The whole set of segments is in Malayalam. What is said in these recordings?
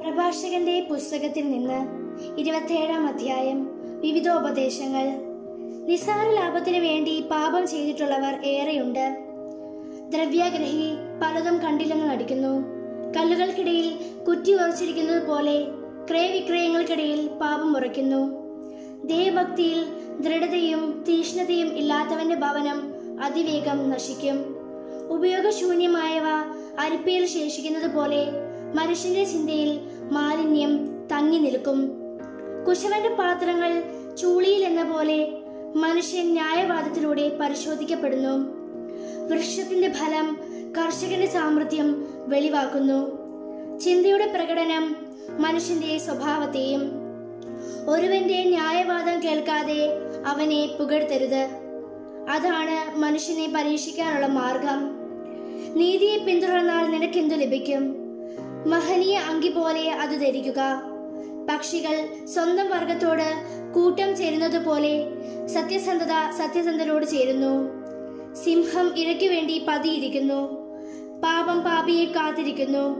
പ്രഭാഷകന്റെ പുസ്തകത്തിൽ നിന്ന് ഇരുപത്തിയേഴാം അധ്യായം വിവിധ ഉപദേശങ്ങൾ നിസാര ലാഭത്തിനു വേണ്ടി പാപം ചെയ്തിട്ടുള്ളവർ ഏറെയുണ്ട്. ദ്രവ്യാഗ്രഹി പലതും കണ്ടില്ലെന്ന് നടിക്കുന്നു. കല്ലുകൾക്കിടയിൽ കുറ്റി ഉറച്ചിരിക്കുന്നത് പോലെ ക്രയവിക്രയങ്ങൾക്കിടയിൽ പാപം ഉറയ്ക്കുന്നു ദേവഭക്തിയിൽ ദൃഢതയും തീഷ്ണതയും ഇല്ലാത്തവന്റെ ഭവനം അതിവേഗം നശിക്കും. ഉപയോഗശൂന്യമായവ അരിപ്പയിൽ ശേഷിക്കുന്നത് പോലെ മനുഷ്യന്റെ ചിന്തയിൽ മാലിന്യം തങ്ങി നിൽക്കും. കുശവന്റെ പാത്രങ്ങൾ ചൂളിയിൽ എന്ന പോലെ മനുഷ്യൻ ന്യായവാദത്തിലൂടെ പരിശോധിക്കപ്പെടുന്നു. വൃക്ഷത്തിന്റെ ഫലം കർഷകന്റെ സാമർഥ്യം വെളിവാക്കുന്നു. ചിന്തയുടെ പ്രകടനം മനുഷ്യന്റെ സ്വഭാവത്തെയും ഒരുവന്റെ ന്യായവാദം കേൾക്കാതെ അവനെ പുകഴ്ത്തരുത്. അതാണ് മനുഷ്യനെ പരീക്ഷിക്കാനുള്ള മാർഗം. നീതിയെ പിന്തുടർന്നാൽ നിനക്കെന്തു ലഭിക്കും? മഹനീയ അങ്കി പോലെ അത് ധരിക്കുക. പക്ഷികൾ സ്വന്തം വർഗത്തോട് കൂട്ടം ചേരുന്നത് പോലെ സത്യസന്ധത സത്യസന്ധരോട് ചേരുന്നു. സിംഹം ഇരയ്ക്ക് വേണ്ടി പതിയിരിക്കുന്നു. പാപം പാപിയെ കാത്തിരിക്കുന്നു.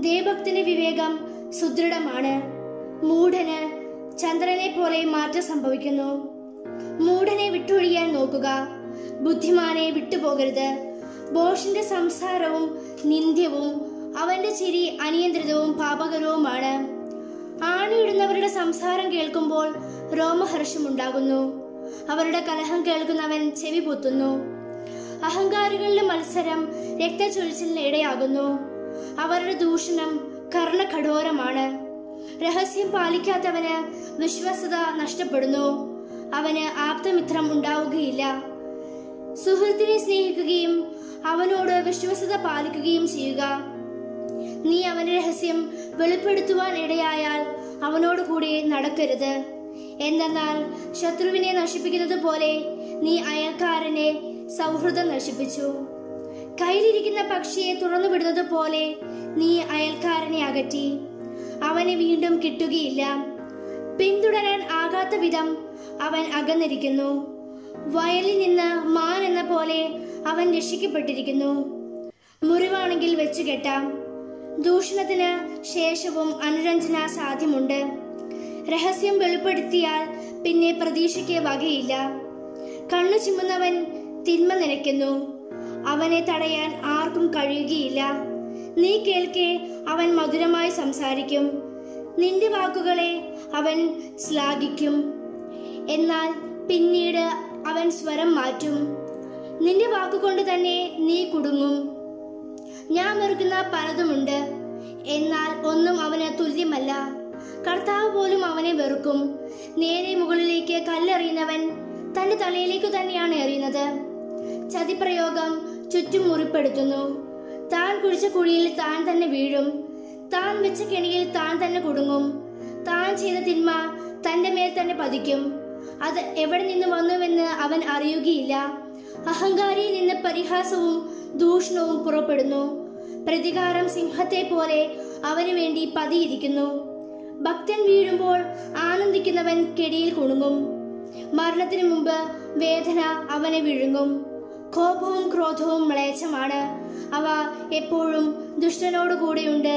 ദേവഭക്തന്റെ വിവേകം സുദൃഢമാണ്. മൂഢന് ചന്ദ്രനെ പോലെ മാറ്റം സംഭവിക്കുന്നു. മൂഢനെ വിട്ടൊഴിയാൻ നോക്കുക. ബുദ്ധിമാനെ വിട്ടുപോകരുത്. ബോഷിന്റെ സംസാരവും നിന്ദ്യവും അവന്റെ ചിരി അനിയന്ത്രിതവും പാപകരവുമാണ്. ആണിയിടുന്നവരുടെ സംസാരം കേൾക്കുമ്പോൾ രോമഹർഷമുണ്ടാകുന്നു. അവരുടെ കലഹം കേൾക്കുന്നവൻ ചെവി പൊത്തുന്നു. അഹങ്കാരികളുടെ മത്സരം രക്തചൊരിച്ചിലിന് ഇടയാകുന്നു. അവരുടെ ദൂഷണം കർണകഠോരമാണ്. രഹസ്യം പാലിക്കാത്തവന് വിശ്വസത നഷ്ടപ്പെടുന്നു. അവന് ആപ്തമിത്രം ഉണ്ടാവുകയില്ല. സുഹൃത്തിനെ സ്നേഹിക്കുകയും അവനോട് വിശ്വസത പാലിക്കുകയും ചെയ്യുക. നീ അവന്റെ രഹസ്യം വെളിപ്പെടുത്തുവാൻ ഇടയായാൽ അവനോട് കൂടെ നടക്കരുത്. എന്തെന്നാൽ ശത്രുവിനെ നശിപ്പിക്കുന്നത് പോലെ നീ അയൽക്കാരനെ സൗഹൃദം നശിപ്പിച്ചു. കയ്യിലിരിക്കുന്ന പക്ഷിയെ തുറന്നു വിടുന്നത് പോലെ നീ അയൽക്കാരനെ അകറ്റി. അവനെ വീണ്ടും കിട്ടുകയില്ല. പിന്തുടരാൻ ആകാത്ത വിധം അവൻ അകന്നിരിക്കുന്നു. വയലിൽ നിന്ന് മാൻ എന്ന പോലെ അവൻ രക്ഷിക്കപ്പെട്ടിരിക്കുന്നു. മുറിവാണെങ്കിൽ വെച്ചു കെട്ടാം. ദൂഷണത്തിന് ശേഷവും അനുരഞ്ജന സാധ്യമുണ്ട്. രഹസ്യം വെളിപ്പെടുത്തിയാൽ പിന്നെ പ്രതീക്ഷയ്ക്ക് വകയില്ല. കണ്ണു ചിമ്മുന്നവൻ തിന്മ നിലയ്ക്കുന്നു അവനെ തടയാൻ ആർക്കും കഴിയുകയില്ല. നീ കേൾക്കെ അവൻ മധുരമായി സംസാരിക്കും. നിന്റെ വാക്കുകളെ അവൻ ശ്ലാഘിക്കും. എന്നാൽ പിന്നീട് അവൻ സ്വരം മാറ്റും. നിന്റെ വാക്കുകൊണ്ട് തന്നെ നീ കുടുങ്ങും. ഞാൻ വെറുക്കുന്ന പലതുമുണ്ട്. എന്നാൽ ഒന്നും അവന് തുല്യമല്ല. കർത്താവ് പോലും അവനെ വെറുക്കും. നേരെ മുകളിലേക്ക് കല്ലെറിയുന്നവൻ തന്റെ തലയിലേക്ക് തന്നെയാണ് എറിയുന്നത്. ചതിപ്രയോഗം ചുറ്റും മുറിപ്പെടുത്തുന്നു. താൻ കുഴിച്ച കുഴിയിൽ താൻ തന്നെ വീഴും. താൻ വെച്ച കെണിയിൽ താൻ തന്നെ കുടുങ്ങും. താൻ ചെയ്ത തിന്മ തന്റെ മേൽ തന്നെ പതിക്കും. അത് എവിടെ നിന്ന് വന്നുവെന്ന് അവൻ അറിയുകയില്ല. അഹങ്കാരിയിൽ നിന്ന് പരിഹാസവും ദൂഷണവും പുറപ്പെടുന്നു. പ്രതികാരം സിംഹത്തെ പോലെ അവന് വേണ്ടി പതിയിരിക്കുന്നു. ഭക്തൻ വീഴുമ്പോൾ ആനന്ദിക്കുന്നവൻ കെടിയിൽ കുണുങ്ങും. മരണത്തിനു മുമ്പ് വേദന അവനെ വിഴുങ്ങും. കോപവും ക്രോധവും മ്ലേച്ഛമാണ്. അവ എപ്പോഴും ദുഷ്ടനോട് കൂടെയുണ്ട്